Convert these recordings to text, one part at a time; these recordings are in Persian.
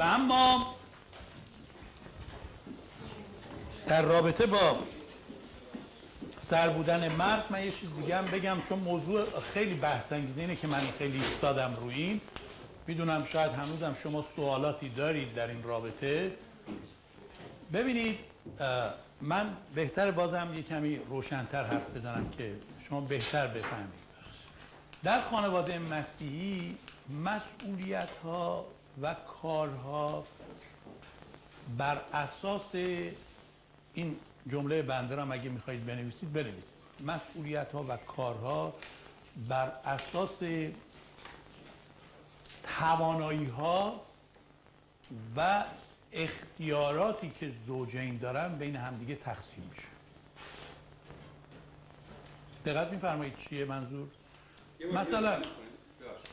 و اما در رابطه با سر بودن مرد من یه چیز دیگه هم بگم چون موضوع خیلی بحث اینه که من خیلی استادم روی این. می‌دونم شاید هنوزم شما سوالاتی دارید در این رابطه. ببینید من بهتر بازم یه کمی روشنتر حرف بزنم که شما بهتر بفهمید. در خانواده مسیحی مسئولیت ها و کارها بر اساس این جمله بنده را اگه می‌خواهید بنویسید بنویسید. مسئولیت ها و کارها بر اساس توانایی ها و اختیاراتی که زوجین دارن بین همدیگه تقسیم میشه. دقت میفرمایید چیه منظور؟ مثلا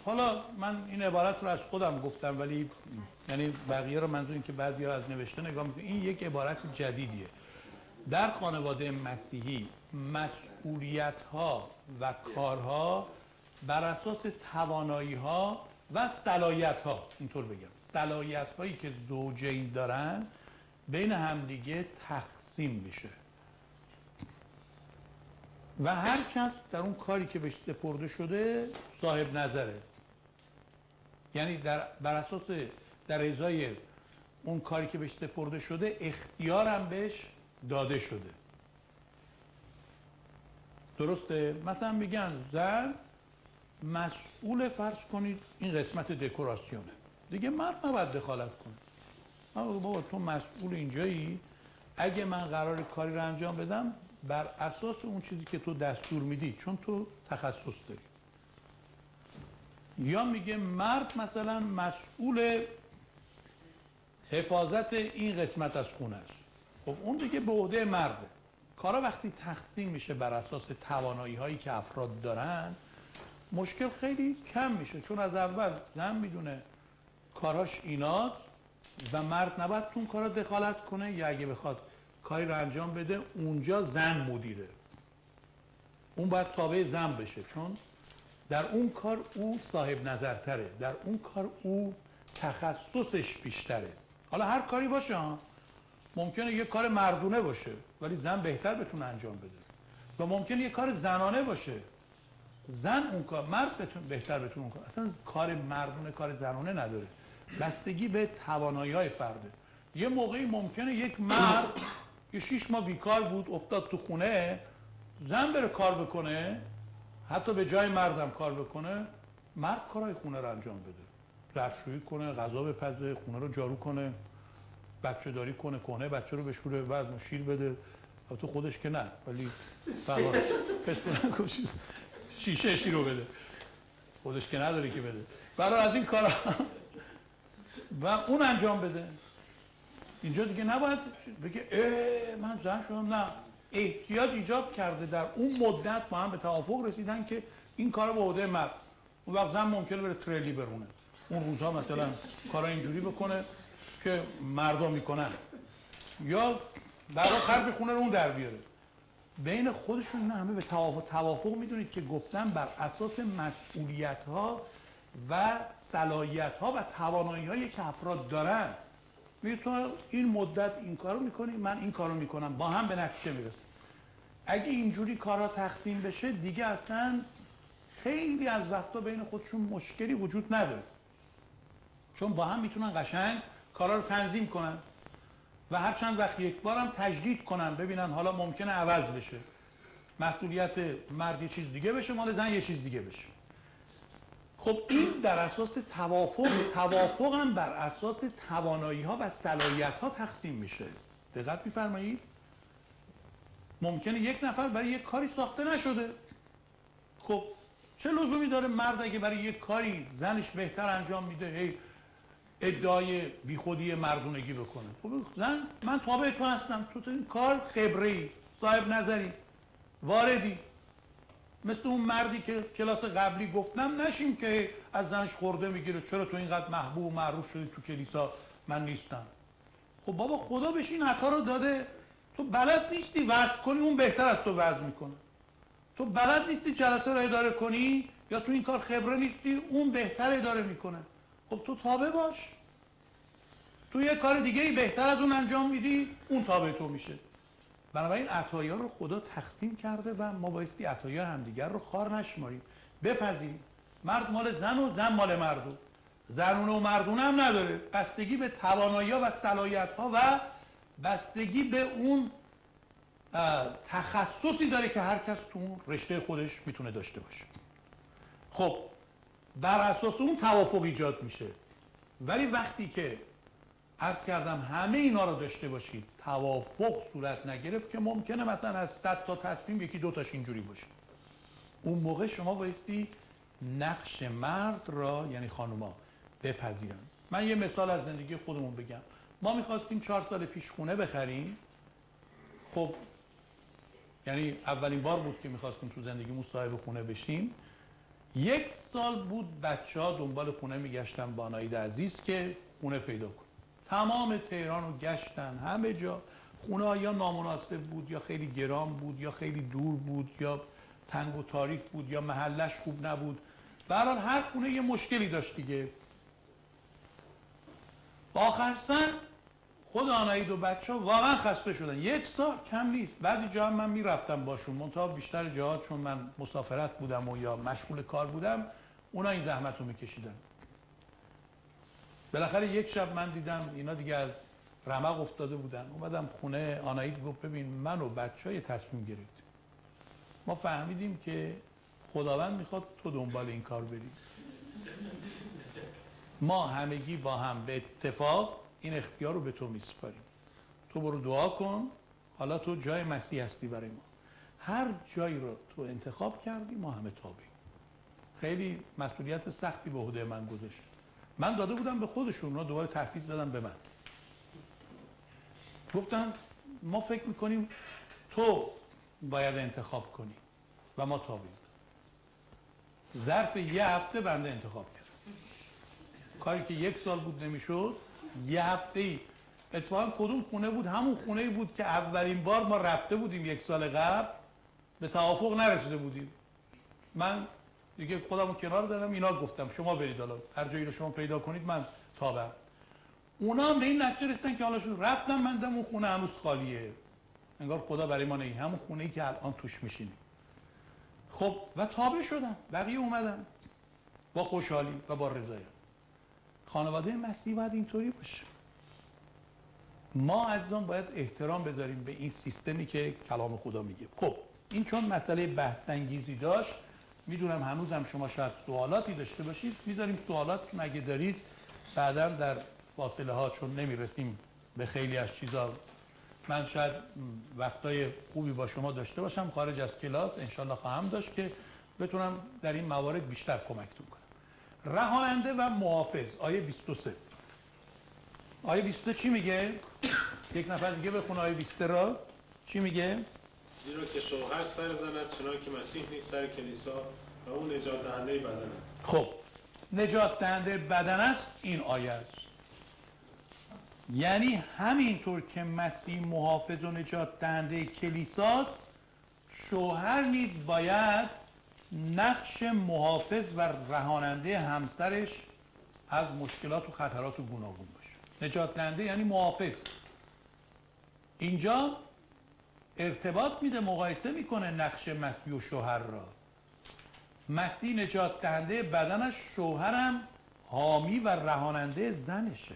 حالا من این عبارت رو از خودم گفتم ولی یعنی بقیه رو منظور این که بعضی از نوشته نگاه می‌کنن. این یک عبارت جدیدیه. در خانواده مسیحی مسئولیت ها و کارها بر اساس توانایی ها و صلاحیت ها اینطور بگم صلاحیت هایی که زوجین دارن بین همدیگه تقسیم میشه. و هر کس در اون کاری که بهش سپرده شده صاحب نظره. یعنی در بر اساس در ازای اون کاری که بهش سپرده شده اختیارم بهش داده شده. درسته؟ مثلا میگن زن مسئول فرض کنید این قسمت دکوراسیونه. دیگه مرد نباید دخالت کنه. بابا تو مسئول اینجایی؟ اگه من قرار کاری رو انجام بدم بر اساس اون چیزی که تو دستور میدی چون تو تخصص داری. یا میگه مرد مثلا مسئول حفاظت این قسمت از خونه است. خب اون دیگه به عهده مرده. کارا وقتی تقسیم میشه بر اساس توانایی هایی که افراد دارن مشکل خیلی کم میشه. چون از اول زن می‌دونه کاراش ایناست و مرد نباید تو کارا دخالت کنه. یا اگه بخواد کاری رو انجام بده اونجا زن مدیره. اون باید تابع زن بشه. چون در اون کار او صاحب نظرتره. در اون کار او تخصصش بیشتره. حالا هر کاری باشه ممکنه یه کار مردونه باشه ولی زن بهتر بتونه انجام بده. و ممکنه یه کار زنانه باشه. زن اون کار مرد بتون بهتر بتونه اون کار اصلا کار مردونه کار زنانه نداره. بستگی به توانایی های فرده. یه موقعی ممکنه یک مرد یه شیش ماه بیکار بود افتاد تو خونه زن بره کار بکنه حتی به جای مردم کار بکنه مرد کارهای خونه رو انجام بده. ظرفشویی کنه غذا بپزه خونه رو جارو کنه بچه داری کنه کنه بچه رو بشوره بعد شیر بده. تو خودش که نه ولی فقط شیشه شیر رو بده. خودش که نداره که بده. برای از این کارا و اون انجام بده. اینجا دیگه نباید بگه اه من زن شدم نه. احتیاج ایجاب کرده در اون مدت با هم به توافق رسیدن که این کارا به عهده مرد. اون وقت زن ممکنه بره تریلی برونه. اون روزها مثلا کارا اینجوری بکنه که مردم می‌کنن. یا برای خرج خونه رو اون در بیاره. بین خودشون نه همه به توافق, توافق می‌دونید که گفتن بر اساس مسئولیت ها و صلاحیت ها و توانایی هایی که افراد دارن میگه تو این مدت این کارو می‌کنی من این کارو می‌کنم. با هم به نتیجه می‌رسیم. اگه اینجوری کارا تقسیم بشه دیگه اصلا خیلی از وقتا بین خودشون مشکلی وجود نداره. چون با هم می‌تونن قشنگ کارا رو تنظیم کنن و هر چند وقت یک بارم تجدید کنن ببینن حالا ممکنه عوض بشه. مسئولیت مرد چیز دیگه بشه مال زن یه چیز دیگه بشه. خب این در اساس توافق توافق هم بر اساس توانایی ها و صلاحیت ها تقسیم میشه. دقت میفرمایید؟ ممکنه یک نفر برای یک کاری ساخته نشده. خب چه لزومی داره مرد اگه برای یک کاری زنش بهتر انجام میده هی ادعای بیخودی مردونگی بکنه؟ خب زن من تابع تو هستم تو, تو این کار خبری صاحب نظری واردی. مثل اون مردی که کلاس قبلی گفتم نشیم که از زنش خورده می‌گیره. چرا تو اینقدر محبوب و معروف شدی تو کلیسا؟ من نیستم. خب بابا خدا بهش این عطا رو داده. تو بلد نیستی وضع کنی اون بهتر از تو وضع می‌کنه. تو بلد نیستی جلسه رو اداره کنی یا تو این کار خبره نیستی اون بهتر اداره می‌کنه. خب تو تابع باش. تو یه کار دیگه بهتر از اون انجام میدی اون تابع تو میشه. بنابراین عطایا رو خدا تقسیم کرده و ما بایستی عطایا همدیگر رو خار نشماریم. بپذیریم. مرد مال زن و زن مال مردم. زنونه و مردونه هم نداره. بستگی به توانایی و صلاحیت ها و بستگی به اون تخصصی داره که هر کس تو اون رشته خودش می‌تونه داشته باشه. خب بر اساس اون توافق ایجاد میشه. ولی وقتی که عرض کردم همه اینا رو داشته باشید. توافق صورت نگرفت که ممکنه مثلا از صد تا تصمیم یکی دو تاش اینجوری باشه. اون موقع شما بایستی نقش مرد را یعنی خانوما بپذیرن. من یه مثال از زندگی خودمون بگم. ما می‌خواستیم چهار سال پیش خونه بخریم. خب یعنی اولین بار بود که می‌خواستیم تو زندگی صاحب خونه بشیم. یک سال بود بچه ها دنبال خونه میگشتن با ناید عزیز که خونه پیدا کن تمام تهران رو گشتن. همه جا. خونه یا نامناسب بود یا خیلی گرام بود یا خیلی دور بود یا تنگ و تاریک بود یا محلش خوب نبود. برحال هر خونه یه مشکلی داشت دیگه. آخر سن خود آنایید و بچه ها واقعا خسته شدن. یک سال کم نیست. بعضی جا هم من می‌رفتم باشون. منتها بیشتر جاها چون من مسافرت بودم و یا مشغول کار بودم اونا این زحمت رو میکشیدن. بالاخره یک شب من دیدم اینا دیگه از رمق افتاده بودن. اومدم خونه آنایید گفت ببین من و بچه های تصمیم گرفتیم. ما فهمیدیم که خداوند می‌خواد تو دنبال این کار بری. ما همگی با هم به اتفاق این اختیار رو به تو میسپاریم. تو برو دعا کن. حالا تو جای مسیح هستی برای ما. هر جایی رو تو انتخاب کردی ما همه تابعیم. خیلی مسئولیت سختی به عهده من گذاشت. من داده بودم به خودشون رو دوباره تحفیز دادم به من. گفتن ما فکر می‌کنیم تو باید انتخاب کنی و ما تابعیم ظرف یه هفته بنده انتخاب کرد کاری که یک سال بود نمی‌شد یه هفته ای اتفاقا کدوم خونه بود؟ همون خونه بود که اولین بار ما رفته بودیم یک سال قبل به توافق نرسیده بودیم. من دیگه خودمو کنار دادم اینا گفتم شما برید حالا هر جایی رو شما پیدا کنید من تابم. اونا هم به این نتیجه رسیدن که حالا شد رفتم من اون خونه هنوز خالیه. انگار خدا برای ما نگی همون خونه ای که الان توش میشینیم. خب و تابع شدم بقیه اومدن. با خوشحالی و با رضایت. خانواده مسیحی باید اینطوری باشه. ما عزیزان باید احترام بذاریم به این سیستمی که کلام خدا میگه. خب این چون مسئله بحث انگیزی داشت می‌دونم هنوزم شما شاید سوالاتی داشته باشید. می‌ذاریم سوالات مگه دارید؟ بعدا در فاصله ها چون نمی‌رسیم به خیلی از چیزا. من شاید وقتای خوبی با شما داشته باشم. خارج از کلاس انشالله خواهم داشت که بتونم در این موارد بیشتر کمکتون کنم. رهاننده و محافظ. آیه 23 آیه 23 چی میگه؟ یک نفر دیگه بخونه آیه 23 را. چی میگه؟ زیرا که شوهر سر زند چنان که مسیح نیست سر کلیسا و اون نجات دهنده بدن است. خب. نجات دهنده بدن است این آیه است. یعنی همینطور که مسیح محافظ و نجات دهنده کلیساست شوهر نیز باید نقش محافظ و رهاننده همسرش از مشکلات و خطرات و گوناگون باشه. نجات دهنده یعنی محافظ. اینجا ارتباط میده مقایسه می‌کنه نقش مسیح و شوهر را. مسیح نجات دهنده بدنش شوهرم حامی و رهاننده زنشه.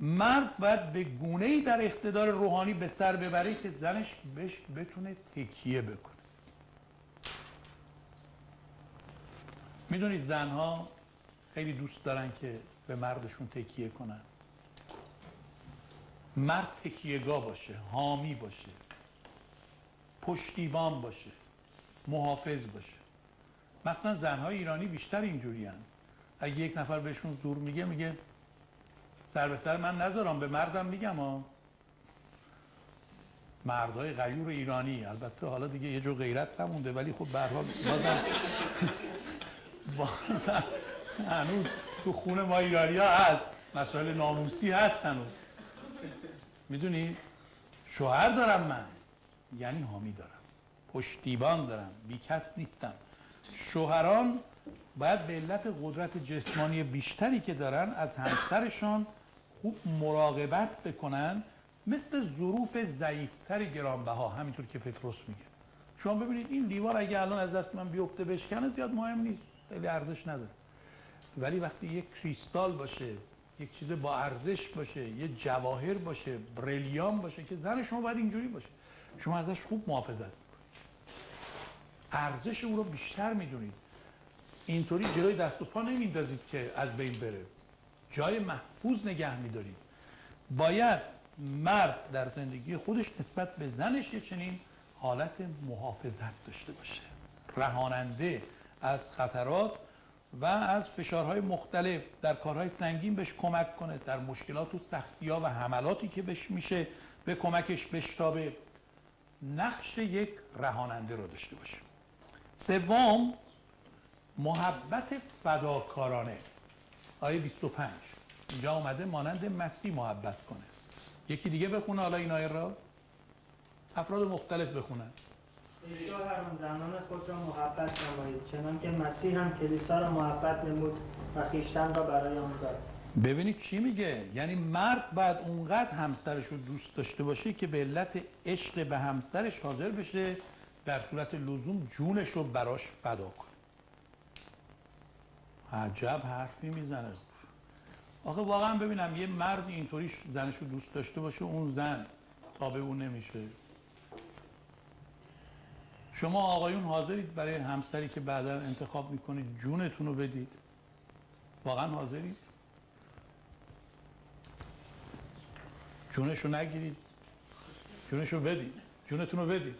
مرد باید به گونه ای در اقتدار روحانی به سر ببره که زنش بهش بتونه تکیه بکنه. می‌دونید زنها خیلی دوست دارن که به مردشون تکیه کنن. مرد تکیهگاه باشه حامی باشه پشتیبان باشه محافظ باشه. مثلا زنهای ایرانی بیشتر اینجوری اگه یک نفر بهشون زور میگه میگه سر سر من نذارم به مردم میگم ها مردای غیور ایرانی. البته حالا دیگه یه جو غیرت نمونده ولی خب به حال بازم بازم هنوز تو خونه ما ایرانی ها هست. مسائل ناموسی هست هنوز. می‌دونی؟ شوهر دارم من. یعنی حامی دارم. پشتیبان دارم. بیکس نیستم. شوهران باید به علت قدرت جسمانی بیشتری که دارن از همسرشان خوب مراقبت بکنن مثل ظروف ضعیفتر گرانبها همینطور که پتروس میگه. شما ببینید این دیوار اگه الان از دست من بیفته بشکنه زیاد مهم نیست. خیلی ارزش نداره. ولی وقتی یک کریستال باشه یک چیز با ارزش باشه یه جواهر باشه بریلیان باشه که زن شما باید اینجوری باشه. شما ازش خوب محافظت ارزش او رو بیشتر می‌دونید. اینطوری جلوی دست و پا نمیندازید که از بین بره. جای محفوظ نگه میدارید. باید مرد در زندگی خودش نسبت به زنش یه چنین حالت محافظت داشته باشه. رهاننده از خطرات و از فشارهای مختلف در کارهای سنگین بهش کمک کنه در مشکلات و سختی ها و حملاتی که بهش میشه به کمکش بشتابه. نقش یک رهاننده رو داشته باشه سوم محبت فداکارانه. آیه 25 اینجا اومده مانند مسیح محبت کنه. یکی دیگه بخونه حالا این آیه را افراد مختلف بخونن. ای شوهران زنان خود را محبت نمایید. چنان که مسیح هم کلیسا را محبت نمود و خیشتن را برای آن داد. ببینید چی میگه؟ یعنی مرد باید اونقدر همسرش رو دوست داشته باشه که به علت عشق به همسرش حاضر بشه در صورت لزوم جونش رو براش فدا کنه. عجب حرفی می‌زنه. آخه واقعا ببینم یه مرد اینطوری زنش رو دوست داشته باشه اون زن تابع اون نمیشه. شما آقایون حاضرید برای همسری که بعدا انتخاب می‌کنید جونتون رو بدید؟ واقعا حاضرید؟ جونش رو نگیرید. جونش رو بدید. جونتون رو بدید.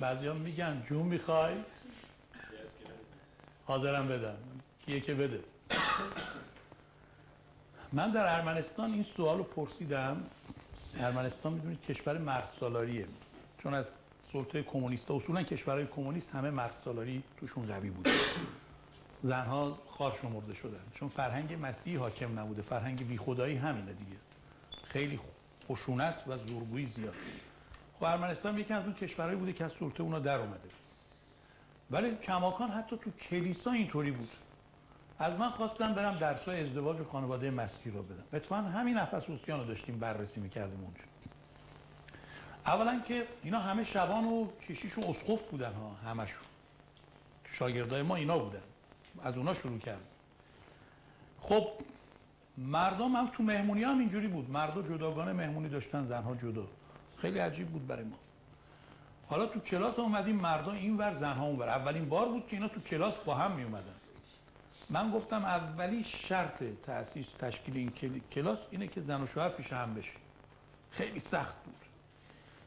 بعضی میگن جون می‌خوای؟ حاضرم بدم. کیه که بده؟ من در ارمنستان این سوال رو پرسیدم. ارمنستان می‌دونید کشور مرد سالاریه چون از سلطه کمونیست اصولا کشورهای کمونیست همه مرد سالاری توشون قوی بوده. زنها خار شمرده شدن. چون فرهنگ مسیحی حاکم نبوده. فرهنگ بی خدایی همینه دیگه. خیلی خشونت و زورگویی زیاد. خب ارمنستان یکی از اون کشورهایی بوده که از سلطه اونا در اومده. ولی کماکان حتی تو کلیسا اینطوری بود. از من خواستم برم درسای ازدواج خانواده مسیحی رو بدم. اتفاقا همین افسوسیان رو داشتیم بررسی می‌کردیم اونجا. اولا که اینا همه شبان و کشیش و اسخف بودن ها همشون. شاگردای ما اینا بودن. از اونا شروع کردیم. خب مردم هم تو مهمونی هم اینجوری بود. مردا جداگانه مهمونی داشتن زنها جدا. خیلی عجیب بود برای ما. حالا تو کلاس اومدیم مردا این ور زنها اون ور. اولین بار بود که اینا تو کلاس با هم می اومدن من گفتم اولی شرط تاسیس تشکیل این کلاس اینه که زن و شوهر پیش هم بشه خیلی سخت بود.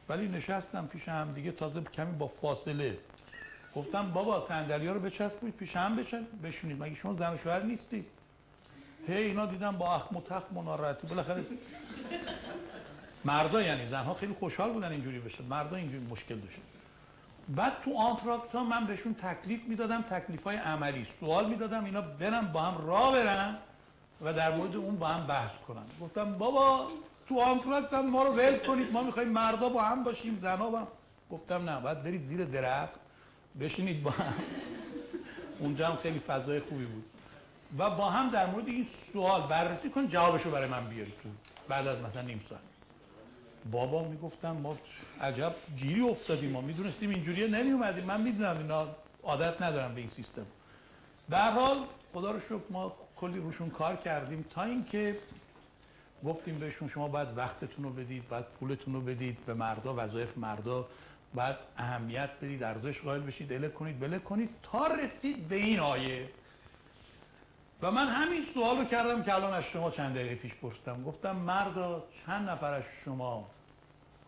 ولی نشستم پیش هم دیگه تازه کمی با فاصله. گفتم بابا صندلی رو بچسبید پیش هم بشن بشونید مگه شما زن و شوهر نیستید؟ هی اینا دیدم با اخم و تخم و ناراحتی. بالاخره مردا یعنی زنها خیلی خوشحال بودن اینجوری بشه. مردا اینجوری مشکل داشتن بعد تو آنتراکت ها من بهشون تکلیف می‌دادم تکلیف های عملی. سوال می‌دادم اینا برن با هم راه برن و در مورد اون با هم بحث کنن. گفتم بابا تو آنتراکت هم ما رو ول کنید. ما می‌خوایم مردا با هم باشیم. زنا با هم گفتم نه باید برید زیر درخت بشینید با هم. اونجا هم خیلی فضای خوبی بود. و با هم در مورد این سوال بررسی کن جوابشو برای من بیاری تو. بعد از مثلا نیم ساعت. بابا می‌گفتن ما عجب گیری افتادیم. ما می‌دونستیم اینجوریه نمی اومدیم من می‌دونم اینا عادت ندارم به این سیستم. در حال خدا رو شکر ما کلی روشون کار کردیم. تا اینکه گفتیم بهشون شما باید وقتتون رو بدید باید پولتون رو بدید به مردا وظایف مردا باید اهمیت بدید ارزش قائل بشید اله کنید بله کنید تا رسید به این آیه. و من همین سوالو کردم که الان از شما چند دقیقه پیش پرسیدم. گفتم مردا چند نفر از شما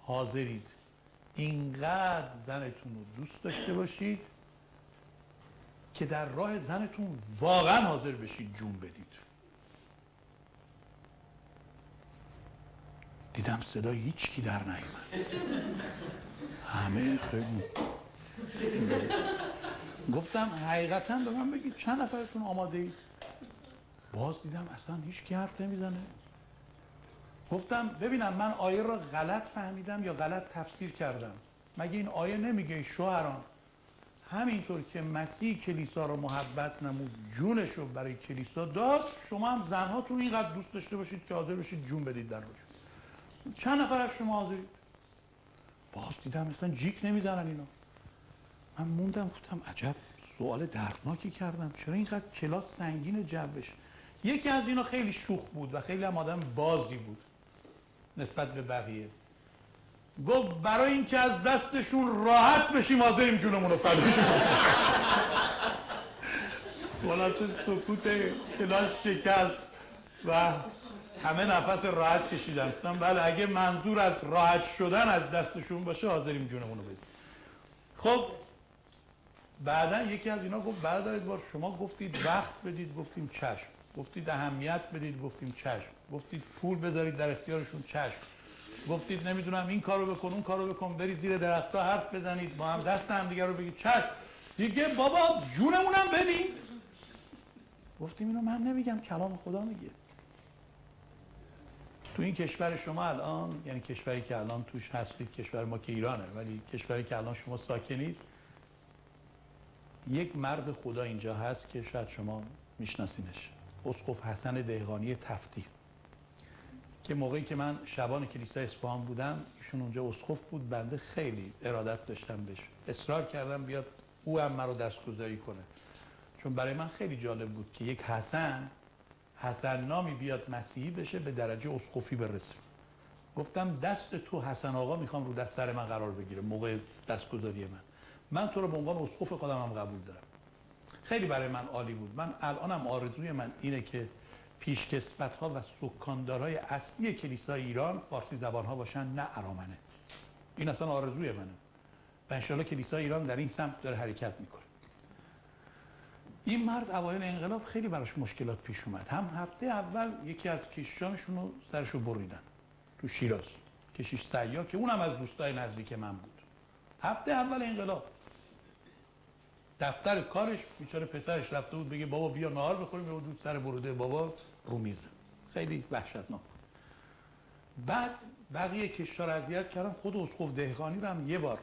حاضرید اینقدر زنتون رو دوست داشته باشید که در راه زنتون واقعا حاضر بشید جون بدید؟ دیدم صدا هیچ کی در نیومد. همه خیلی گفتم حقیقتا به من بگید چند نفرتون آماده اید باز دیدم اصلا هیچ کی حرف نمی‌زنه. گفتم ببینم من آیه را غلط فهمیدم یا غلط تفسیر کردم. مگه این آیه نمیگه شوهران همینطور که مسیح کلیسا رو محبت نمود جونش رو برای کلیسا داد شما هم زنهاتون اینقدر دوست داشته باشید که حاضر بشید جون بدید در روش چند نفر از شما حاضرید؟ باز دیدم مثلا جیک نمی‌زنن اینا. من موندم گفتم عجب سوال دردناکی کردم. چرا اینقدر کلاس سنگین جبش یکی از اینا خیلی شوخ بود و خیلی هم آدم بازی بود نسبت به بقیه. گفت برای اینکه از دستشون راحت بشیم حاضریم جونمون رو فدا خلاصه سکوت کلاس شکست و همه نفس راحت کشیدن. گفتم بله اگه منظور از راحت شدن از دستشون باشه حاضریم جونمون رو بدیم. خب بعدا یکی از اینا گفت برادر بار شما گفتید وقت بدید گفتیم چشم. گفتید اهمیت بدید گفتیم چشم. گفتید پول بذارید در اختیارشون چشم. گفتید نمی‌دونم این کارو بکن اون کارو بکن برید زیر درختها حرف بزنید با هم دست هم دیگه رو بگید. چشم. دیگه بابا جونمونم بدیم گفتیم اینو من نمیگم کلام خدا میگه. تو این کشور شما الان یعنی کشوری که الان توش هستید کشور ما که ایرانه ولی کشوری که الان شما ساکنید یک مرد خدا اینجا هست که شاید شما میشناسینش. اسقف حسن دهقانی تفتی. که موقعی که من شبان کلیسا اصفهان بودم ایشون اونجا اسقف بود بنده خیلی ارادت داشتم بهش. اصرار کردم بیاد او هم مرا دستگذاری کنه. چون برای من خیلی جالب بود که یک حسن حسن نامی بیاد مسیحی بشه به درجه اسقفی برسه. گفتم دست تو حسن آقا می‌خوام رو دست سر من قرار بگیره موقع دستگذاری من. من تو رو به عنوان اسقف خودم هم قبول دارم. خیلی برای من عالی بود. من الانم آرزوی من اینه که پیشکسوت ها و سکاندارهای اصلی کلیسای ایران فارسی زبان ها باشن نه ارامنه. این اصلا آرزوی منه. و انشالله کلیسای ایران در این سمت داره حرکت می‌کنه. این مرد اوایل انقلاب خیلی براش مشکلات پیش اومد. هم هفته اول یکی از کشیشانشون رو سرشو بریدن. تو شیراز. کشیش سیا که اونم از دوستای نزدیک من بود. هفته اول انقلاب. دفتر کارش بیچاره پسرش رفته بود بگه بابا بیا نهار بخوریم به بود سر بروده. بابا رو میزه خیلی وحشتناک. بعد بقیه کشتار اذیت کردن. خود اسقف دهقانی رو هم یه بار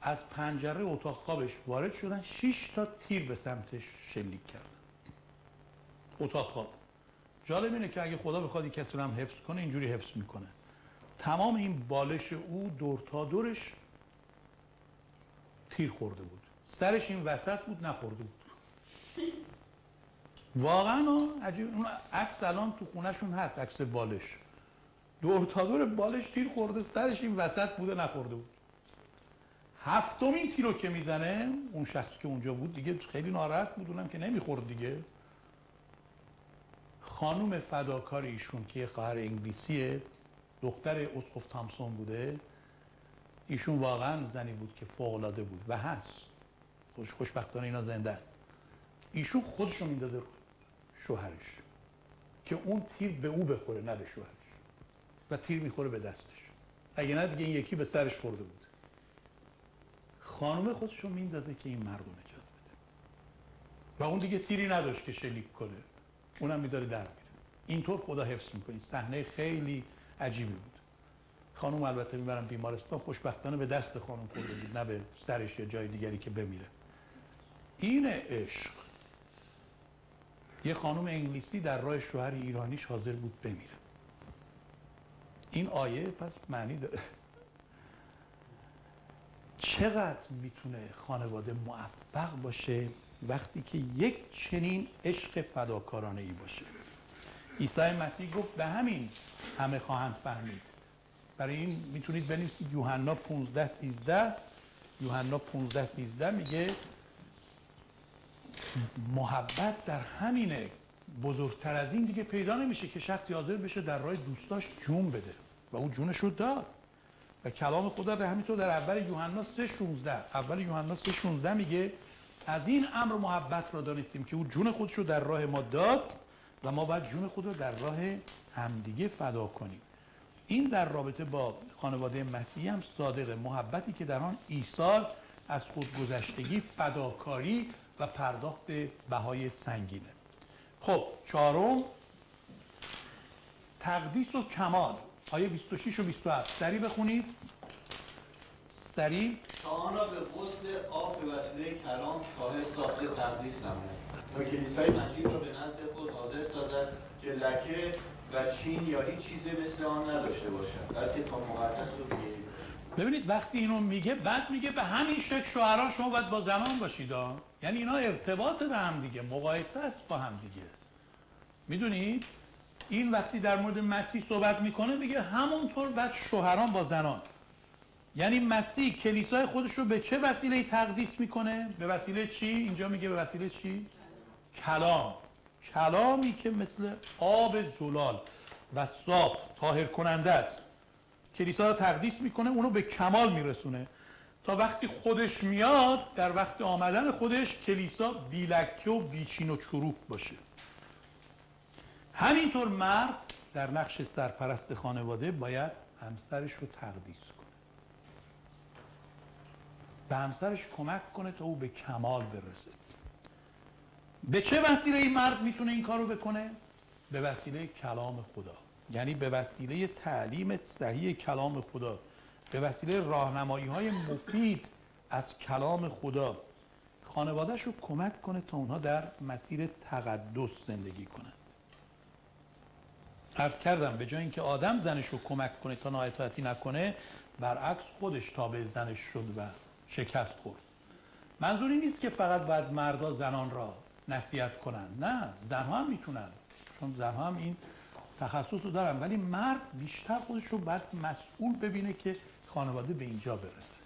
از پنجره اتاق خوابش وارد شدن 6 تا تیر به سمتش شلیک کردن. اتاق خواب. جالب اینه که اگه خدا بخواد این کسی رو هم حفظ کنه اینجوری حفظ می‌کنه. تمام این بالش او دور تا دورش تیر خورده بود. سرش این وسط بود نخورده بود. واقعا عجیب. اون عکس الان تو خونهشون هست عکس بالش. دور تا دور بالش تیر خورده سرش این وسط بوده نخورده بود. هفتمین تیرو که می‌زنه اون شخص که اونجا بود دیگه خیلی ناراحت بود اونم که نمی‌خورد دیگه. خانوم فداکار ایشون که یه خواهر انگلیسیه دختر اسقف تامسون بوده ایشون واقعا زنی بود که فوق بود و هست. خوش خوشبختانه اینا زنده ایشون خودشو می‌داده شوهرش که اون تیر به او بخوره نه به شوهرش. و تیر می‌خوره به دستش. اگه نه دیگه این یکی به سرش خورده بود. خانومه خودشو میندازه که این مرد رو نجات بده. و اون دیگه تیری نداشت که شلیک کنه. اونم می‌ذاره در میره. اینطور خدا حفظ می‌کنید صحنه خیلی عجیبی بود. خانوم البته می‌برم بیمارستان خوشبختانه به دست خانم خورده بود نه به سرش یا جای دیگری که بمیره. این عشق. یه خانم انگلیسی در راه شوهر ایرانیش حاضر بود بمیره. این آیه پس معنی داره. چقدر می‌تونه خانواده موفق باشه وقتی که یک چنین عشق فداکارانه ای باشه؟ عیسی مسیح گفت به همین همه خواهند فهمید. برای این می‌تونید بنویسید یوحنا 15 13 یوحنا 15 13 میگه محبت در همینه. بزرگتر از این دیگه پیدا نمیشه که شخصی حاضر بشه در راه دوستاش جون بده. و اون جونش رو داد. کلام خدا در همینطور در اول یوحنا 3:16 اول یوحنا 3:16 میگه از این امر محبت را دانستیم که او جون خودش رو در راه ما داد و ما باید جون خود رو در راه همدیگه فدا کنیم. این در رابطه با خانواده مسیحی هم صادقه. محبتی که در آن ایثار از خودگذشتگی فداکاری و پرداخت بهای سنگینه. خب چهارم تقدیس و کمال. آیه 26 و 27 سری بخونید. همسری تا آن را به غسل آب به وسیله کلام طاهر ساخته تقدیس نماید. تا کلیسای مجید را به نزد خود حاضر سازد که لکه و چین یا هیچ چیزی مثل آن نداشته باشد بلکه تا مقدس و ببینید وقتی اینو میگه بعد میگه به همین شکل شوهران شما باید با زنان باشید ها. یعنی اینا ارتباط به هم دیگه مقایسه است با هم دیگه. می‌دونید این وقتی در مورد مسیح صحبت می‌کنه میگه همونطور بعد شوهران با زنان. یعنی مسیح کلیسای خودش رو به چه وسیله تقدیس می‌کنه؟ به وسیله چی؟ اینجا میگه به وسیله چی؟ کلام. کلامی که مثل آب زلال و صاف طاهر کننده است. کلیسا رو تقدیس می‌کنه اونو به کمال میرسونه. تا وقتی خودش میاد در وقت آمدن خودش کلیسا بیلکه و بیچین و چروک باشه. همینطور مرد در نقش سرپرست خانواده باید همسرش رو تقدیس به همسرش کمک کنه تا او به کمال برسه. به چه وسیله این مرد می‌تونه این کارو بکنه؟ به وسیله کلام خدا. یعنی به وسیله تعلیم صحیح کلام خدا. به وسیله راهنمایی های مفید از کلام خدا. خانوادهش رو کمک کنه تا اونها در مسیر تقدس زندگی کنند. عرض کردم به جای اینکه آدم زنش رو کمک کنه تا نااطاعتی نکنه برعکس خودش تابع زنش شد و شکست خورد. منظور این نیست که فقط باید مردا زنان را نصیحت کنن نه زنها هم می‌تونن. چون زنها هم این تخصص رو دارن. ولی مرد بیشتر خودش رو باید مسئول ببینه که خانواده به اینجا برسه.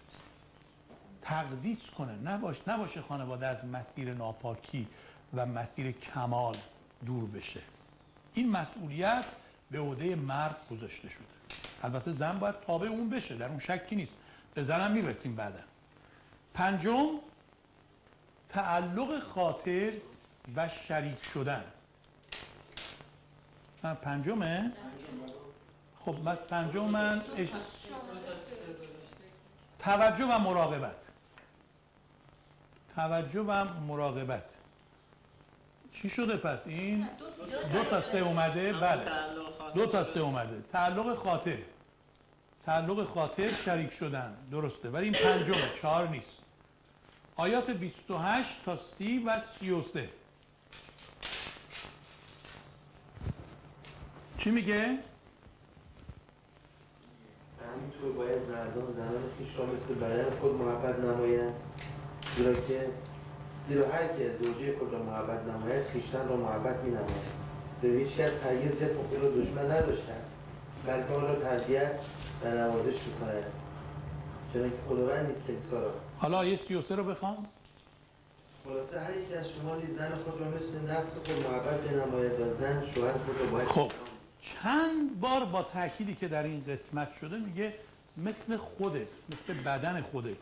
تقدیس کنه. نباش نباشه خانواده از مسیر ناپاکی و مسیر کمال دور بشه. این مسئولیت به عهده مرد گذاشته شده. البته زن باید تابع اون بشه. در اون شکی نیست. به زنم می‌رسیم بعدا. پنجم تعلق خاطر و شریک شدن. پنجمه؟ خب من پنجم من اش- توجه و مراقبت. توجه و مراقبت. چی شده پس؟ این دو تا سه اومده بله. دو تا سه اومده. تعلق خاطر. تعلق خاطر شریک شدن. درسته. ولی این پنجمه چهار نیست. آیات 28 تا 30 و 33 چی میگه؟ همینطور باید مردان زنان خویش را مثل بدن خود محبت نمایند زیرا که زیرا هر که زوجه خود را محبت نماید خویشتن را محبت می نماید به هیچ کس هرگز جسم خود را دشمن نداشته است. بلکه آن را تربیت و نوازش می کند چنانکه خداوند نیست کلیسا را حالا آیه 33 رو بخوام. خلاصه هر یک از شما نیز زن خود را مثل نفس خود محبت بنماید و زن شوهر خود را باید خب چند بار با تأکیدی که در این قسمت شده میگه مثل خودت مثل بدن خودت.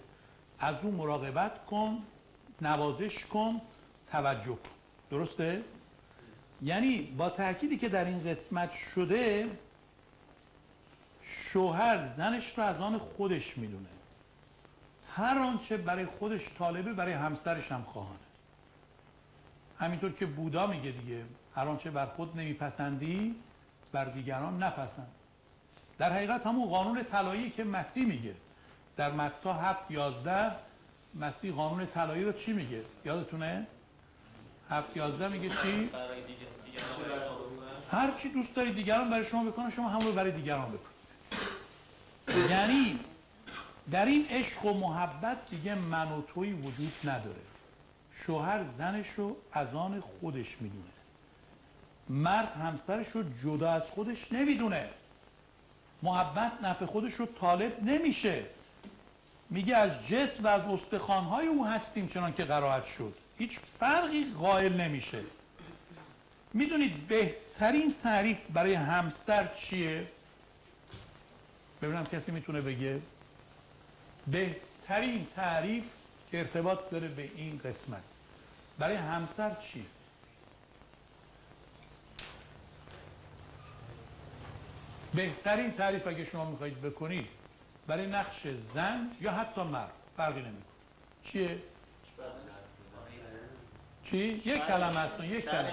از اون مراقبت کن نوازش کن توجه کن. درسته؟ یعنی با تأکیدی که در این قسمت شده شوهر زنش رو از آن خودش می‌دونه. هر آنچه برای خودش طالبه برای همسرش هم خواهانه. همینطور که بودا میگه دیگه هر آنچه بر خود نمیپسندی بر دیگران نپسند. در حقیقت همون قانون طلایی که مسیح میگه. در متا 7 11 مسیح قانون طلایی رو چی میگه؟ یادتونه؟ 7 11 میگه چی؟ هر چی دوست دارید دیگران برای شما بکنه شما هم رو برای دیگران بکنید یعنی در این عشق و محبت دیگه من و توی وجود نداره. شوهر زنش رو از آن خودش می‌دونه. مرد همسرش رو جدا از خودش نمی‌دونه. محبت نفع خودش رو طالب نمیشه. میگه از جسم و از استخوانهای او هستیم چنان که قرائت شد. هیچ فرقی قائل نمیشه. می‌دونید بهترین تعریف برای همسر چیه؟ ببینم کسی می‌تونه بگه. بهترین تعریف که ارتباط داره به این قسمت. برای همسر چیه؟ بهترین تعریف اگه شما می‌خواهید بکنید برای نقش زن یا حتی مرد فرقی نمی‌کنه. چیه؟ چی؟ یک کلمه هستون یک کلمه.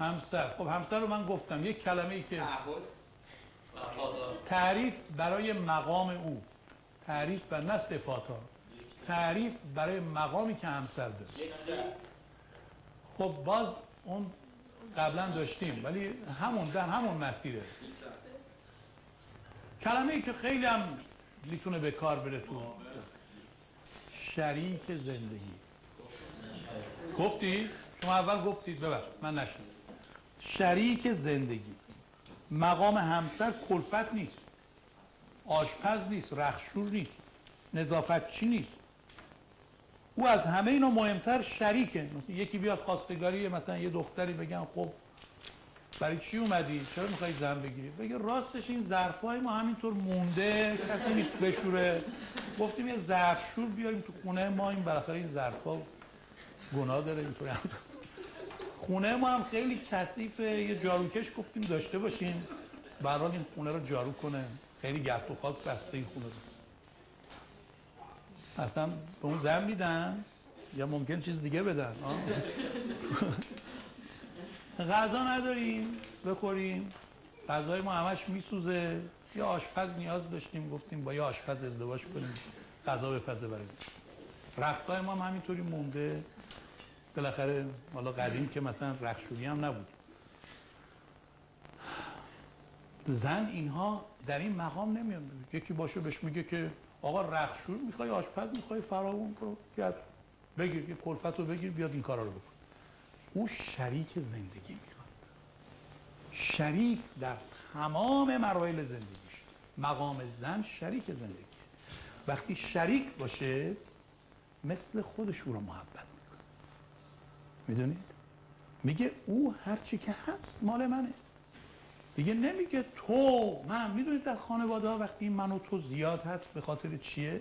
همسر. خب همسر رو من گفتم. یک کلمه ای که تعریف برای مقام او. تعریف و نه صفات ها. تعریف برای مقامی که همسر داره خب باز اون قبلا داشتیم ولی همون در همون مسیره. کلمه ای که خیلی هم می‌تونه به کار بره تو شریک زندگی. گفتی؟ شما اول گفتید ببخش من نشنیدم. شریک زندگی. مقام همسر کلفت نیست. آشپز نیست رخشور نیست نظافتچی نیست او از همه اینا مهمتر شریکه مثلا یکی بیاد خواستگاری مثلا یه دختری بگن خب برای چی اومدی؟ چرا می‌خوای زن بگیری؟ بگه راستش این ظرفای ما همینطور مونده کسی نیست بشوره گفتیم یه ظرفشور بیاریم تو خونه ما این بالاخره این ظرفا گناه داره اینطوری. خونه ما هم خیلی کثیفه یه جاروکش گفتیم داشته باشیم برحال این خونه رو جارو کنه خیلی گرد و خاک بسته این خونه اصلا به اون زن میدن؟ یا ممکن چیز دیگه بدن. غذا نداریم بخوریم. غذای ما همش میسوزه. یا آشپز نیاز داشتیم گفتیم با یه آشپز ازدواج کنیم غذا بپزه بریم رختای ما هم همینطوری مونده. بالاخره حالا قدیم که مثلا رخشوری هم نبود. زن اینها در این مقام نمیاد یکی باشه بهش میگه که آقا رخشور می‌خوای آشپز می‌خوای فراوون برو گرد بگیر یه کلفت رو بگیر بیاد این کارا رو بکن. او شریک زندگی می‌خواد. شریک در تمام مراحل زندگیش. مقام زن شریک زندگی. وقتی شریک باشه مثل خودش او رو محبت می‌کنه. می‌دونید؟ میگه او هرچی که هست مال منه. دیگه نمیگه تو من می‌دونید در خانواده ها وقتی من و تو زیاد هست به خاطر چیه؟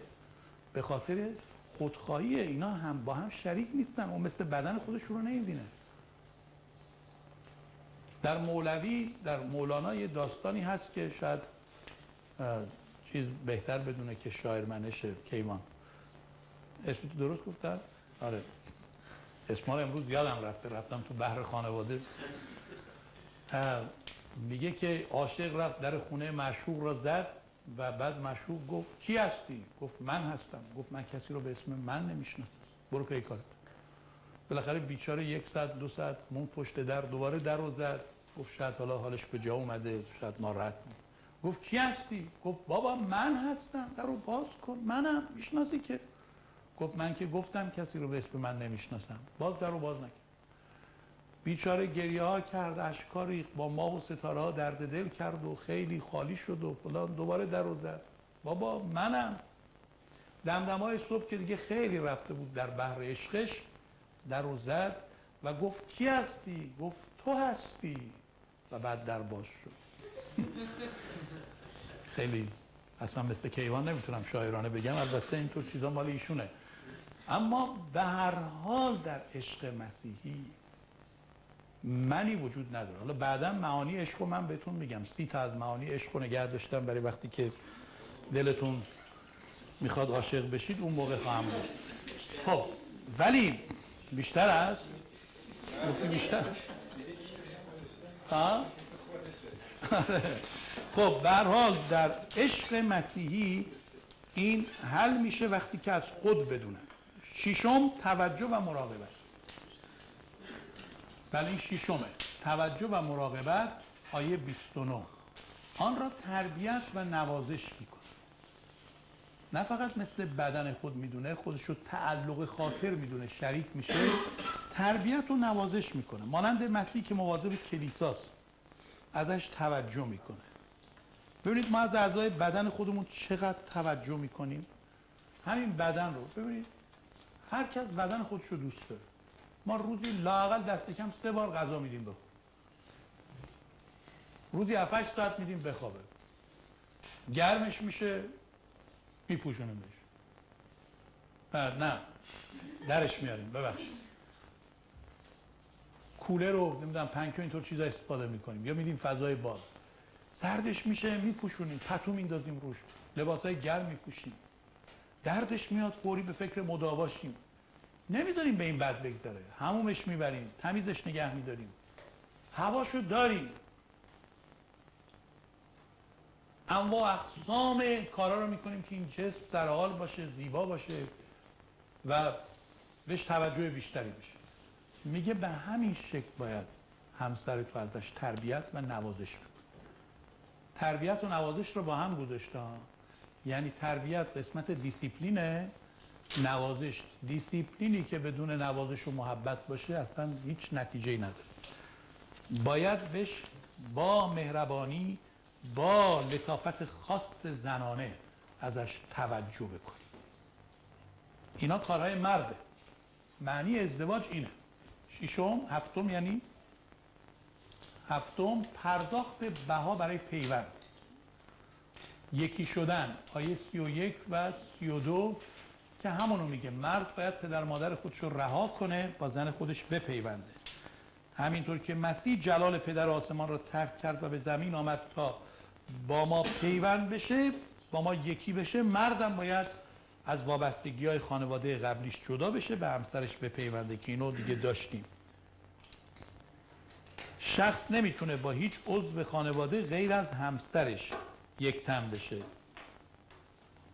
به خاطر خودخواهیه اینا هم با هم شریک نیستن و مثل بدن خودش رو نمی‌بینه. در مولوی در مولانا یه داستانی هست که شاید چیز بهتر بدونه که شاعر منشه کیوان. اسم تو درست گفتن؟ آره. اسما رو امروز یادم رفته رفتم تو بحر خانواده. میگه که عاشق رفت در خونه مشهور را زد و بعد مشهور گفت کی هستی؟ گفت من هستم. گفت من کسی رو به اسم من نمی‌شناسم. برو پی کارت. بالاخره بیچاره یک ساعت دو ساعت مون پشت در دوباره در رو زد. گفت شاید حالا حالش به جا اومده شاید ناراحت بود گفت کی هستی؟ گفت بابا من هستم. در رو باز کن منم. می‌شناسی که؟ گفت من که گفتم کسی رو به اسم من نمی‌شناسم. باز در رو باز نکرد. بیچاره گریه ها کرد اشکار با ماه و ستاره ها درد دل کرد و خیلی خالی شد و فلان. دوباره در رو زد بابا منم. دمدمای صبح که دیگه خیلی رفته بود در بحر عشقش در رو زد و گفت کی هستی؟ گفت تو هستی. و بعد در باز شد. خیلی. اصلا مثل کیوان نمی‌تونم شاعرانه بگم. البته اینطور چیزا مال ایشونه. اما به هر حال در عشق مسیحی منی وجود نداره. حالا بعدا معانی عشق رو من بهتون میگم. سی تا از معانی عشق رو نگه داشتم برای وقتی که دلتون می‌خواد عاشق بشید اون موقع خواهم بود. خب ولی بیشتر از؟ گفتی بیشتر؟ ها خب به هر حال در عشق مسیحی این حل میشه وقتی که از خود بدونن. ششم توجه و مراقبت. بله این ششمه. توجه و مراقبت آیه 29 آن را تربیت و نوازش می‌کنه نه فقط مثل بدن خود می‌دونه خودش رو تعلق خاطر می‌دونه شریک میشه. تربیت و نوازش می‌کنه. مانند مسیحی که مواظب کلیساست ازش توجه می‌کنه. ببینید ما از اعضای بدن خودمون چقدر توجه می‌کنیم؟ همین بدن رو. ببینید هر کس بدن خودش رو دوست داره. ما روزی لاقل دست کم سه بار غذا میدیم بخور روزی 7 ساعت میدیم بخوابه. گرمش میشه میپوشونیمش نه نه. درش میاریم ببخشید. کوله رو نمی‌دونم پنکه اینطور چیزا استفاده می‌کنیم یا میدیم فضای باز. سردش میشه میپوشونیم پتو میندازیم روش. لباسای گرم میپوشیم. دردش میاد فوری به فکر مداواشیم نمی‌دونیم به این بد بگذره. همومش می‌بریم تمیزش نگه میداریم. هواشو داریم. انواع اقسام کارا رو می‌کنیم که این جسم در حال باشه زیبا باشه و بهش توجه بیشتری بشه. میگه به همین شکل باید همسر تو ازش تربیت و نوازش بکن تربیت و نوازش رو با هم گذاشته. یعنی تربیت قسمت دیسیپلینه نوازش دیسیپلینی که بدون نوازش و محبت باشه اصلا هیچ نتیجه نداره. باید بهش با مهربانی با لطافت خاص زنانه ازش توجه بکنی. اینا کارهای مرده. معنی ازدواج اینه. ششم هفتم یعنی هفتم پرداخت بها برای پیوند. یکی شدن آیه سی و یک و سی و دو که همونو میگه. مرد باید پدر مادر خودش رو رها کنه با زن خودش بپیونده. همینطور که مسیح جلال پدر آسمان رو ترک کرد و به زمین آمد تا با ما پیوند بشه با ما یکی بشه مردم باید از وابستگی های خانواده قبلیش جدا بشه به همسرش بپیونده که اینو دیگه داشتیم. شخص نمی‌تونه با هیچ عضو خانواده غیر از همسرش یک تن بشه.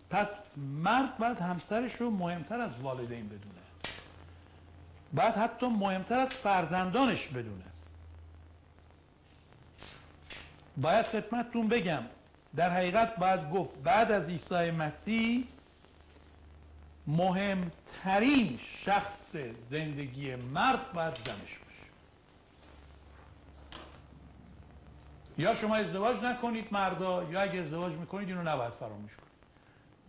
پس مرد باید همسرش رو مهمتر از والدین بدونه. باید حتی مهمتر از فرزندانش بدونه. باید خدمتتون بگم در حقیقت باید گفت بعد از عیسی مسیح مهمترین شخص زندگی مرد باید زنش باشه. یا شما ازدواج نکنید مردا یا اگه ازدواج می‌کنید اینو نباید فراموش کنید.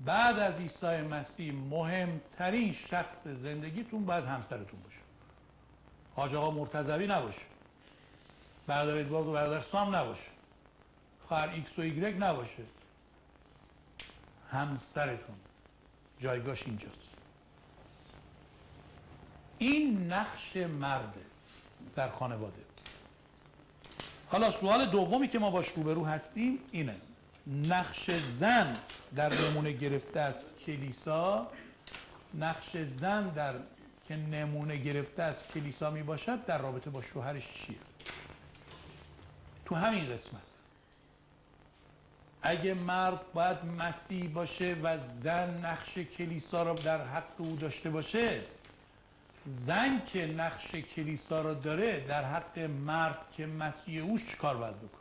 بعد از عیسی مسیح مهمترین شخص زندگیتون باید همسرتون باشه. حاج آقا مرتضوی نباشه. برادر ادوارد و برادر سام نباشه. خواهر ایکس و ایگرگ نباشه. همسرتون جایگاش اینجاست. این نقش مرده در خانواده. حالا سوال دومی که ما باش روبرو هستیم اینه. نقش زن در نمونه گرفته از کلیسا نقش زن در که نمونه گرفته از کلیسا می باشد در رابطه با شوهرش چیه؟ تو همین قسمت. اگه مرد باید مسیح باشه و زن نقش کلیسا رو در حق او داشته باشه زن که نقش کلیسا رو داره در حق مرد که مسیح اوش کار باید بکنه؟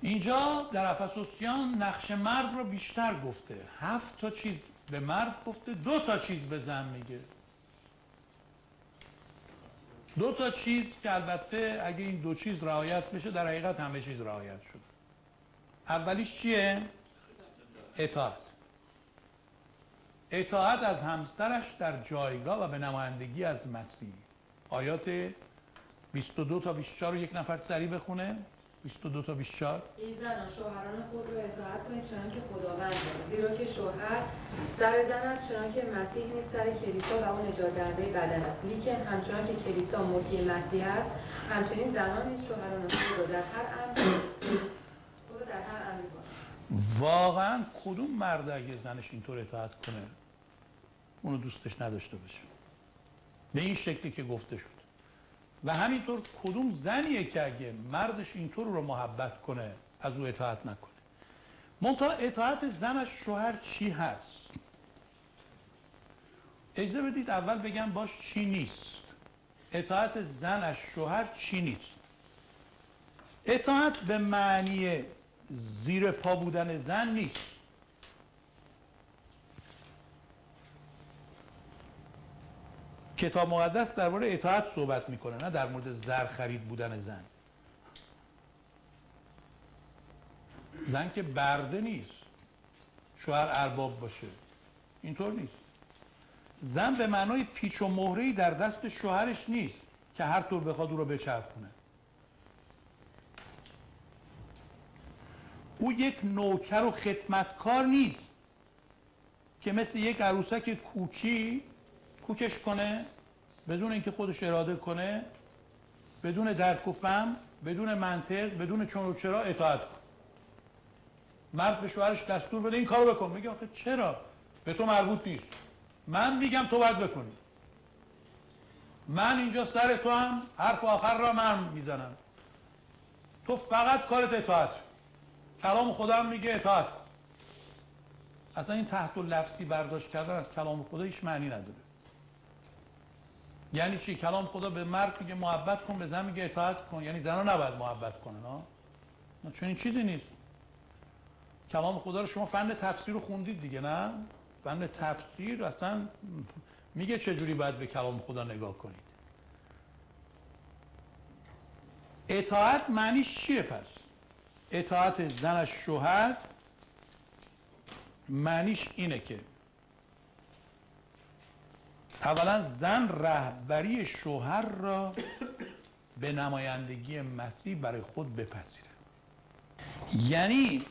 اینجا در افسوسیان نقش مرد رو بیشتر گفته. هفت تا چیز به مرد گفته دو تا چیز به زن میگه. دو تا چیز که البته اگه این دو چیز رعایت بشه در حقیقت همه چیز رعایت شد. اولیش چیه؟ اطاعت. اطاعت از همسرش در جایگاه و به نمایندگی از مسیح. آیات 22 تا 24 رو یک نفر سریع بخونه. 22 تا 24 ای زنان شوهران خود را اطاعت کنید چنان که خداوند زیرا که شوهر سر زن است چنان که مسیح نیز سر کلیسا و اون نجات دهنده بدن است. لیکن همچنان که کلیسا مطیع مسیح است همچنین زنان نیز شوهران خود را در هر را در هر باشند. واقعا کدوم مرد اگه زنش اینطور اطاعت کنه اونو دوستش نداشته باشه. به این شکلی که گفته شد. و همینطور کدوم زنیه که اگه مردش اینطور رو محبت کنه از او اطاعت نکنه. منتها اطاعت زن از شوهر چی هست؟ اجازه بدید اول بگم باش چی نیست. اطاعت زن از شوهر چی نیست؟ اطاعت به معنی زیر پا بودن زن نیست. کتاب مقدس درباره اطاعت صحبت می‌کنه نه در مورد زر خرید بودن زن. زن که برده نیست. شوهر ارباب باشه. اینطور نیست. زن به معنای پیچ و مهره‌ای در دست شوهرش نیست که هر طور بخواد او رو بچرخونه. او یک نوکر و خدمتکار نیست که مثل یک عروسک کوکی کوکش کنه بدون اینکه خودش اراده کنه بدون درک و فهم بدون منطق بدون چون و چرا اطاعت کن. مرد به شوهرش دستور بده این کارو بکن. میگه آخه چرا؟ به تو مربوط نیست. من میگم تو باید بکنی. من اینجا سر تو هم حرف آخر را من می‌زنم. تو فقط کارت اطاعت. کلام خدا هم میگه اطاعت. اصلا این تحت و لفظی برداشت کردن از کلام خدا هیچ معنی نداره. یعنی چی؟ کلام خدا به مرد میگه محبت کن به زن میگه اطاعت کن. یعنی زنها نباید محبت کنن ها چون این چیزی نیست. کلام خدا رو شما فن تفسیر رو خوندید دیگه نه؟ فن تفسیر اصلا میگه چجوری باید به کلام خدا نگاه کنید. اطاعت معنیش چیه پس؟ اطاعت زن از شوهر معنیش اینه که اولا زن رهبری شوهر را به نمایندگی مسیح برای خود بپذیره یعنی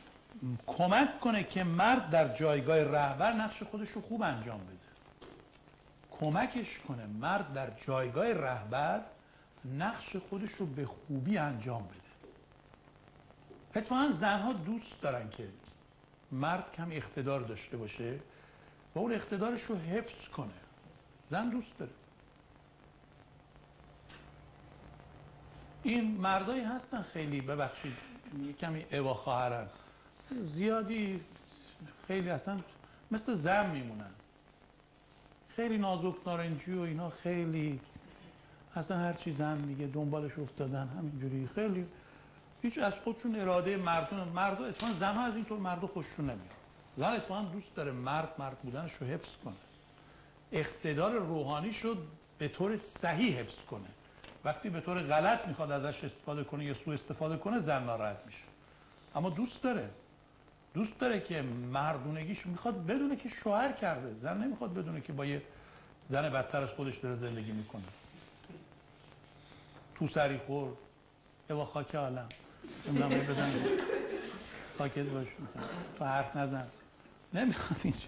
کمک کنه که مرد در جایگاه رهبر نقش خودش رو خوب انجام بده. کمکش کنه مرد در جایگاه رهبر نقش خودش رو به خوبی انجام بده. اتفاقا زنها دوست دارن که مرد کم اقتدار داشته باشه و اون اقتدارش رو حفظ کنه. زن دوست داره این مردایی هستن خیلی ببخشید کمی اوا خواهرن زیادی خیلی هستن مثل زن میمونن خیلی نازک نارنجی و اینا خیلی اصلا هر چی زن میگه دنبالش افتادن همینجوری خیلی هیچ از خودشون اراده مردون مرد اتفاقا زنها از اینطور مرد خوششون نمیاد زن اتفاقا دوست داره مرد مرد بودنش رو حفظ کنه اقتدار روحانی شد به طور صحیح حفظ کنه. وقتی به طور غلط می‌خواد ازش استفاده کنه یا سوء استفاده کنه زن ناراحت میشه. اما دوست داره. دوست داره که مردونگیش می‌خواد بدونه که شوهر کرده. زن نمی‌خواد بدونه که با یه زن بدتر از خودش داره زندگی می‌کنه. تو سری خور. اوا خاک عالم. نمی‌دونم بدن. ساکت باش. تو حرف نزن. نمی‌خواد اینجا.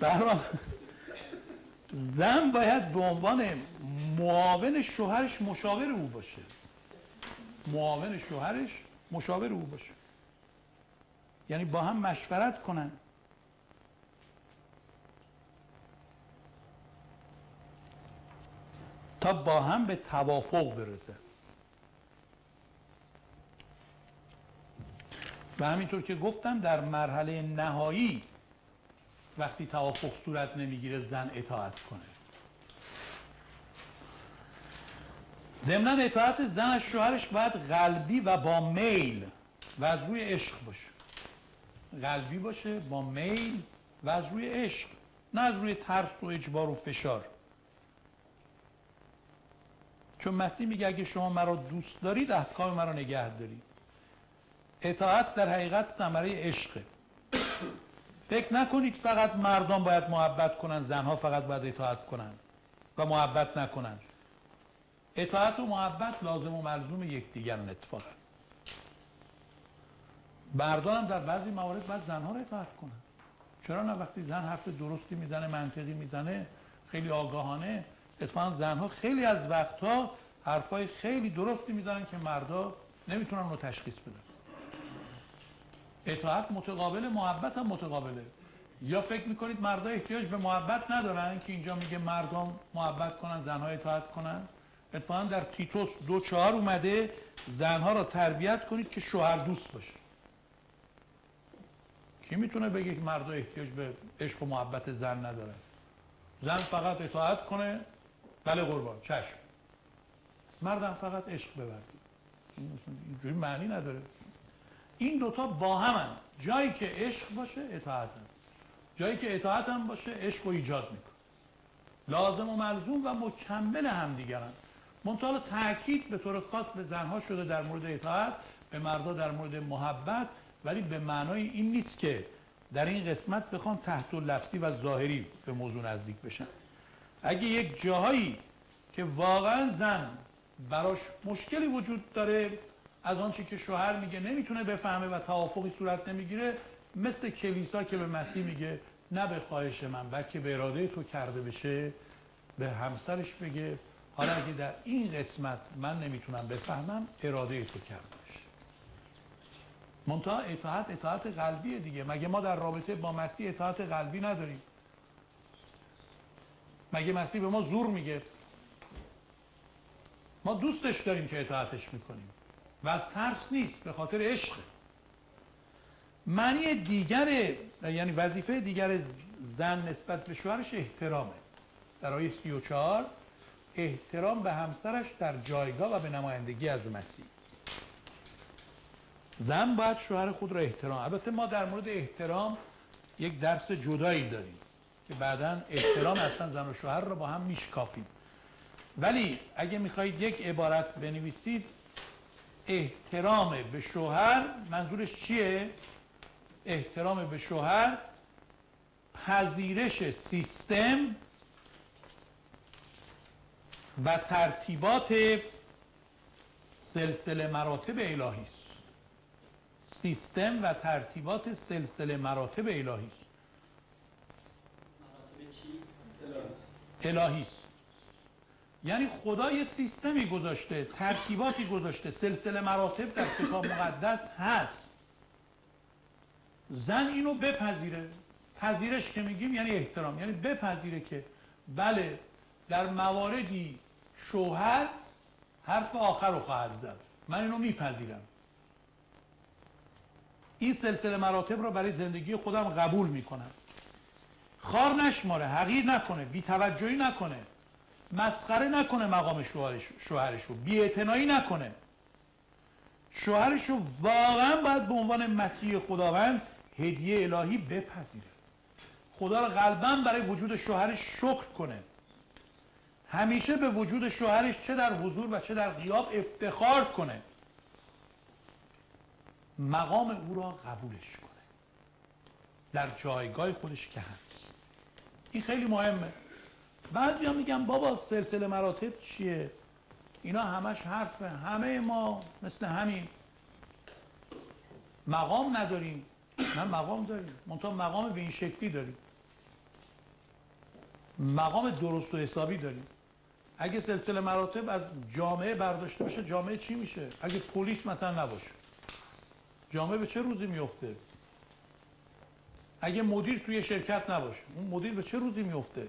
برحال زن باید به عنوان معاون شوهرش مشاور او باشه. معاون شوهرش مشاور او باشه. یعنی با هم مشورت کنن. تا با هم به توافق برسن. و همینطور که گفتم در مرحله نهایی وقتی توافق صورت نمی‌گیره زن اطاعت کنه. ضمن اطاعت زن از شوهرش باید قلبی و با میل و از روی عشق باشه. قلبی باشه با میل و از روی عشق نه از روی ترس و اجبار و فشار. چون مسیح میگه اگه شما مرا دوست دارید احکام مرا نگه دارید. اطاعت در حقیقت ثمره عشقه. فکر نکنید فقط مردان باید محبت کنن زنها فقط باید اطاعت کنن و محبت نکنن. اطاعت و محبت لازم و ملزوم یکدیگرن اتفاقا مردان هم در بعضی موارد باید زنها رو اطاعت کنن. چرا نه؟ وقتی زن حرف درستی می‌زنه منطقی می‌زنه خیلی آگاهانه اتفاقا زنها خیلی از وقتها حرفای خیلی درستی می‌زنن که مردا نمی‌تونن رو تشخیص بدن. اطاعت متقابل محبت هم متقابله. یا فکر می‌کنید مردا احتیاج به محبت ندارن که اینجا میگه مردم محبت کنن زنها اطاعت کنن؟ اتفاقا در تیتوس دو چهار اومده زنها را تربیت کنید که شوهر دوست باشه. کی می‌تونه بگه که مردا احتیاج به عشق و محبت زن نداره زن فقط اطاعت کنه. بله قربان چشم. مردم فقط عشق بورده اینجوری معنی نداره. این دوتا با همن. جایی که عشق باشه اطاعت هم. جایی که اطاعت هم باشه عشق رو ایجاد میکن لازم و ملزوم و مکمل هم دیگرن منتها تاکید به طور خاص به زنها شده در مورد اطاعت به مردا در مورد محبت ولی به معنای این نیست که در این قسمت بخوان تحت و لفظی و ظاهری به موضوع نزدیک بشن. اگه یک جاهایی که واقعا زن براش مشکلی وجود داره از آنچه که شوهر میگه نمی‌تونه بفهمه و توافقی صورت نمی‌گیره مثل کلیسا که به مسیح میگه نه به خواهش من بلکه به اراده تو کرده بشه به همسرش بگه حالا اگه در این قسمت من نمی‌تونم بفهمم اراده تو کرده بشه. منتها اطاعت اطاعت قلبیه دیگه. مگه ما در رابطه با مسیح اطاعت قلبی نداریم؟ مگه مسیح به ما زور میگه؟ ما دوستش داریم که اطاعتش می‌کنیم. و از ترس نیست به خاطر عشق. معنی دیگر یعنی وظیفه دیگر زن نسبت به شوهرش احترامه. در آیه 34 احترام به همسرش در جایگاه و به نمایندگی از مسیح. زن باید شوهر خود را احترام. البته ما در مورد احترام یک درس جدایی داریم که بعدا احترام اصلا زن و شوهر را با هم میشکافیم. ولی اگه می‌خواهید یک عبارت بنویسید احترام به شوهر منظورش چیه؟ احترام به شوهر پذیرش سیستم و ترتیبات سلسله مراتب الهی است. سیستم و ترتیبات سلسله مراتب الهی است. الهی است. یعنی خدا یه سیستمی گذاشته ترتیباتی گذاشته سلسله مراتب در کتاب مقدس هست. زن اینو بپذیره. پذیرش که میگیم یعنی احترام. یعنی بپذیره که بله در مواردی شوهر حرف آخر رو خواهد زد. من اینو میپذیرم. این سلسله مراتب رو برای زندگی خودم قبول می‌کنم. خار نشماره حقیر نکنه بیتوجهی نکنه. مسخره نکنه مقام شوهرش شوهرش رو بی‌اعتنایی نکنه. شوهرش رو واقعا باید به عنوان مسیح خداوند هدیه الهی بپذیره. خدا رو قلبا برای وجود شوهرش شکر کنه. همیشه به وجود شوهرش چه در حضور و چه در غیاب افتخار کنه. مقام او را قبولش کنه. در جایگاه خودش که هست. این خیلی مهمه. بعد یا میگم بابا سلسله مراتب چیه؟ اینا همش حرفه همه ما مثل همین مقام نداریم. نه مقام داریم. منتها مقام به این شکلی داریم. مقام درست و حسابی داریم. اگه سلسله مراتب از جامعه برداشته بشه جامعه چی میشه؟ اگه پلیس مثلا نباشه. جامعه به چه روزی میفته؟ اگه مدیر توی شرکت نباشه اون مدیر به چه روزی میفته؟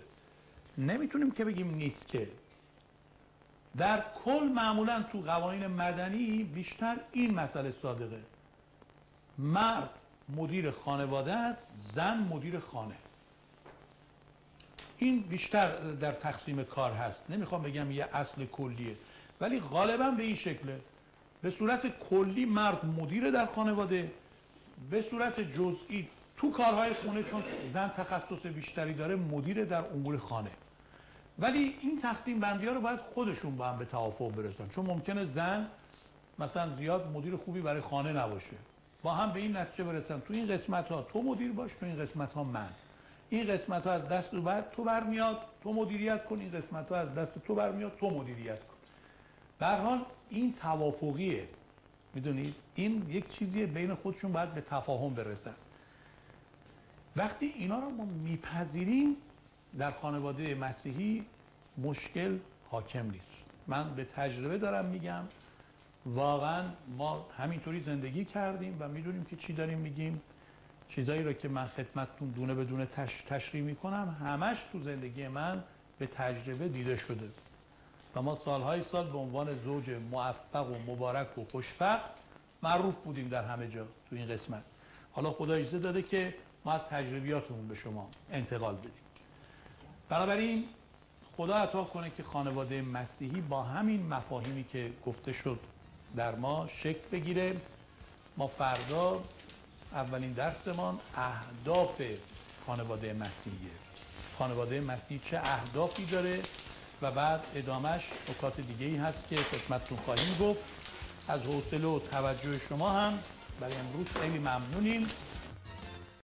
نمی‌تونیم که بگیم نیست که. در کل معمولا تو قوانین مدنی بیشتر این مسئله صادقه. مرد مدیر خانواده است زن مدیر خانه. این بیشتر در تقسیم کار هست. نمی‌خوام بگم یه اصل کلیه. ولی غالبا به این شکله. به صورت کلی مرد مدیر در خانواده به صورت جزئی تو کارهای خونه چون زن تخصص بیشتری داره مدیر در امور خانه. ولی این تقسیم بندی ها رو باید خودشون با هم به توافق برسن. چون ممکنه زن مثلا زیاد مدیر خوبی برای خانه نباشه. با هم به این نتیجه برسن. تو این قسمت ها تو مدیر باش تو این قسمت ها من. این قسمت ها از دست تو بعد تو برمیاد تو مدیریت کن. این قسمت ها از دست تو برمیاد تو مدیریت کن. به حال این توافقیه. می‌دونید؟ این یک چیزیه بین خودشون باید به تفاهم برسن. وقتی اینا رو ما میپذیریم در خانواده مسیحی مشکل حاکم نیست. من به تجربه دارم میگم واقعا ما همینطوری زندگی کردیم و می‌دونیم که چی داریم میگیم. چیزایی رو که من خدمتتون دونه به دونه تش... تشریح می‌کنم همش تو زندگی من به تجربه دیده شده. و ما سالهای سال به عنوان زوج موفق و مبارک و خوشبخت معروف بودیم در همه جا تو این قسمت. حالا خدا اجازه داده که ما تجربیاتمون به شما انتقال بدیم. بنابراین خدا عطا کنه که خانواده مسیحی با همین مفاهیمی که گفته شد در ما شکل بگیره. ما فردا اولین درسمان اهداف خانواده مسیحیه. خانواده مسیحی چه اهدافی داره و بعد ادامش نکات دیگه ای هست که خدمتتون خواهیم گفت. از حوصله و توجه شما هم برای امروز خیلی ممنونیم.